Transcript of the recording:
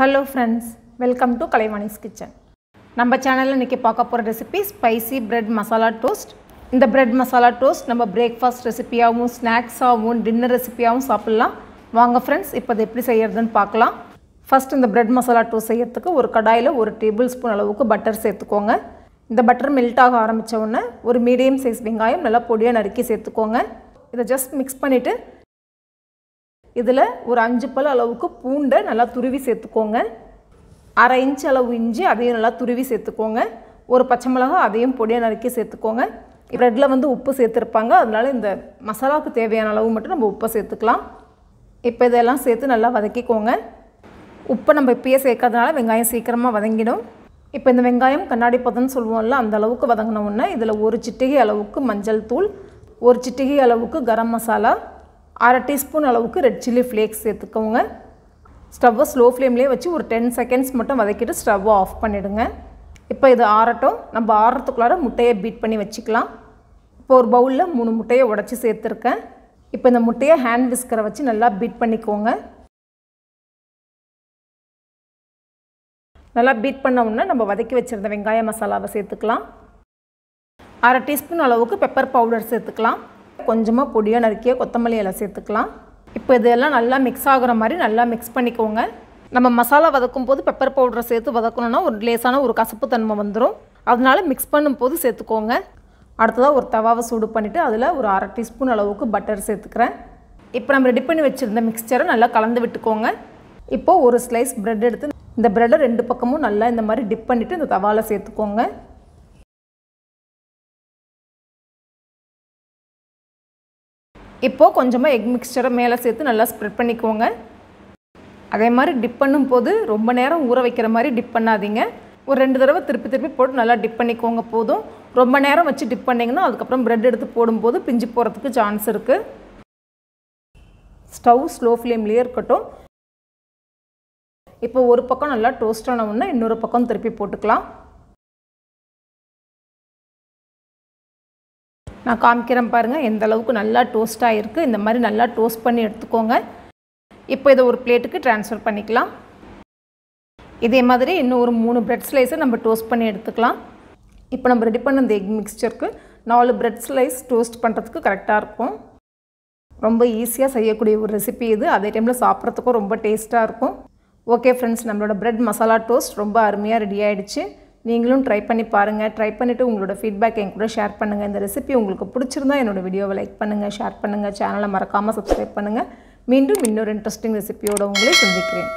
Hello friends welcome to Kalaivani's kitchen நம்ம சேனலில் இன்றைக்கி பார்க்க போகிற recipe spicy bread masala toast இந்த பிரெட் மசாலா டோஸ்ட் நம்ம பிரேக்ஃபாஸ்ட் ரெசிபியாகவும் ஸ்நாக்ஸாகவும் டின்னர் ரெசிபியாகவும் சாப்பிட்லாம். வாங்க ஃப்ரெண்ட்ஸ் இப்போ அதை எப்படி செய்யறதுன்னு பார்க்கலாம். ஃபஸ்ட் இந்த பிரெட் மசாலா டோஸ்ட் செய்யறதுக்கு ஒரு கடாயில் ஒரு டேபிள் ஸ்பூன் அளவுக்கு பட்டர் சேர்த்துக்கோங்க. இந்த பட்டர் மெல்ட் ஆக ஆரம்பித்த உடனே ஒரு மீடியம் சைஸ் வெங்காயம் நல்லா பொடியாக நறுக்கி சேர்த்துக்கோங்க. இதை ஜஸ்ட் மிக்ஸ் பண்ணிவிட்டு இதில் ஒரு அஞ்சு பல் அளவுக்கு பூண்டை நல்லா துருவி சேர்த்துக்கோங்க. அரை இன்ச் அளவு இஞ்சி அதையும் நல்லா துருவி சேர்த்துக்கோங்க. ஒரு பச்சை மிளகா அதையும் பொடியாக நறுக்கி சேர்த்துக்கோங்க. ப்ரெட்டில் வந்து உப்பு சேர்த்துருப்பாங்க. அதனால இந்த மசாலாவுக்கு தேவையான அளவு மட்டும் நம்ம உப்பை சேர்த்துக்கலாம். இப்போ இதெல்லாம் சேர்த்து நல்லா வதக்கிக்கோங்க. உப்பை நம்ம இப்பயே சேர்க்கறதுனால வெங்காயம் சீக்கிரமாக வதங்கிடும். இப்போ இந்த வெங்காயம் கண்ணாடி பதம்னு சொல்லுவோம்ல அந்த அளவுக்கு வதங்கின உடனே இதில் ஒரு சிட்டிகை அளவுக்கு மஞ்சள் தூள் ஒரு சிட்டிகை அளவுக்கு கரம் மசாலா அரை டீஸ்பூன் அளவுக்கு ரெட் சில்லி ஃப்ளேக்ஸ் சேர்த்துக்கோங்க. ஸ்டவ்வை ஸ்லோ ஃப்ளேம்லேயே வச்சு ஒரு டென் செகண்ட்ஸ் மட்டும் வதக்கிட்டு ஸ்டவ்வை ஆஃப் பண்ணிவிடுங்க இப்போ இது ஆறட்டும். நம்ம ஆறுறதுக்குள்ளார முட்டையை பீட் பண்ணி வச்சுக்கலாம். இப்போ ஒரு பவுலில் மூணு முட்டையை உடச்சி சேர்த்துருக்கேன். இப்போ இந்த முட்டையை ஹேண்ட் விஸ்கரை வச்சு நல்லா பீட் பண்ணிக்கோங்க. நல்லா பீட் பண்ண உடனே நம்ம வதக்கி வச்சுருந்த வெங்காய மசாலாவை சேர்த்துக்கலாம். அரை டீஸ்பூன் அளவுக்கு பெப்பர் பவுடர் சேர்த்துக்கலாம். கொஞ்சமாக பொடியாக நறுக்கிய கொத்தமல்லி இலை சேர்த்துக்கலாம். இப்போ இதெல்லாம் நல்லா மிக்ஸ் ஆகுற மாதிரி நல்லா மிக்ஸ் பண்ணிக்கோங்க. நம்ம மசாலா வதக்கும் போது பெப்பர் பவுடரை சேர்த்து வதக்கணுன்னா ஒரு லேசான ஒரு கசப்பு தன்மை வந்துடும் அதனால மிக்ஸ் பண்ணும்போது சேர்த்துக்கோங்க. அடுத்ததாக ஒரு தவாவை சூடு பண்ணிவிட்டு அதில் ஒரு அரை டீஸ்பூன் அளவுக்கு பட்டர் சேர்த்துக்கிறேன். இப்போ நம்ம ரெடி பண்ணி வச்சுருந்த மிக்சரை நல்லா கலந்து விட்டுக்கோங்க. இப்போது ஒரு ஸ்லைஸ் ப்ரெட் எடுத்து இந்த ப்ரெட்டை ரெண்டு பக்கமும் நல்லா இந்த மாதிரி டிப் பண்ணிவிட்டு இந்த தவாவில் சேர்த்துக்கோங்க. இப்போது கொஞ்சமாக எக் மிக்சரை மேலே சேர்த்து நல்லா ஸ்ப்ரெட் பண்ணிக்கோங்க. அதே மாதிரி டிப் பண்ணும்போது ரொம்ப நேரம் ஊற வைக்கிற மாதிரி டிப் பண்ணாதீங்க. ஒரு ரெண்டு தடவை திருப்பி திருப்பி போட்டு நல்லா டிப் பண்ணிக்கோங்க போதும். ரொம்ப நேரம் வச்சு டிப் பண்ணிங்கன்னா அதுக்கப்புறம் ப்ரெட் எடுத்து போடும்போது பிஞ்சு போகிறதுக்கு சான்ஸ் இருக்குது ஸ்டவ் ஸ்லோ ஃப்ளேம்லேயே இருக்கட்டும். இப்போ ஒரு பக்கம் நல்லா டோஸ்ட் ஆன இன்னொரு பக்கம் திருப்பி போட்டுக்கலாம். நான் காமிக்கிறேன் பாருங்கள் எந்த அளவுக்கு நல்லா டோஸ்ட்டாக இருக்குது இந்த மாதிரி நல்லா டோஸ்ட் பண்ணி எடுத்துக்கோங்க. இப்போ இதை ஒரு பிளேட்டுக்கு ட்ரான்ஸ்ஃபர் பண்ணிக்கலாம். இதே மாதிரி இன்னும் ஒரு மூணு ப்ரெட் ஸ்லைஸை நம்ம டோஸ்ட் பண்ணி எடுத்துக்கலாம். இப்போ நம்ம ரெடி பண்ண இந்த எக் மிக்ஸ்சருக்கு நாலு ப்ரெட் ஸ்லைஸ் டோஸ்ட் பண்ணுறதுக்கு கரெக்டாக இருக்கும். ரொம்ப ஈஸியாக செய்யக்கூடிய ஒரு ரெசிபி இது. அதே டைமில் சாப்பிட்றதுக்கும் ரொம்ப டேஸ்ட்டாக இருக்கும். ஓகே ஃப்ரெண்ட்ஸ் நம்மளோட ப்ரெட் மசாலா டோஸ்ட் ரொம்ப அருமையாக ரெடி ஆகிடுச்சு நீங்களும் ட்ரை பண்ணி பாருங்கள் ட்ரை பண்ணிவிட்டு உங்களோட ஃபீட்பேக் என் கூட ஷேர் பண்ணுங்கள் இந்த ரெசிபி உங்களுக்கு பிடிச்சிருந்தா என்னோடய வீடியோவை லைக் பண்ணுங்கள் ஷேர் பண்ணுங்கள் சேனலை மறக்காமல் சப்ஸ்கிரைப் பண்ணுங்கள் மீண்டும் இன்னொரு இன்ட்ரெஸ்டிங் ரெசிபியோடு உங்களை சந்திக்கிறேன்.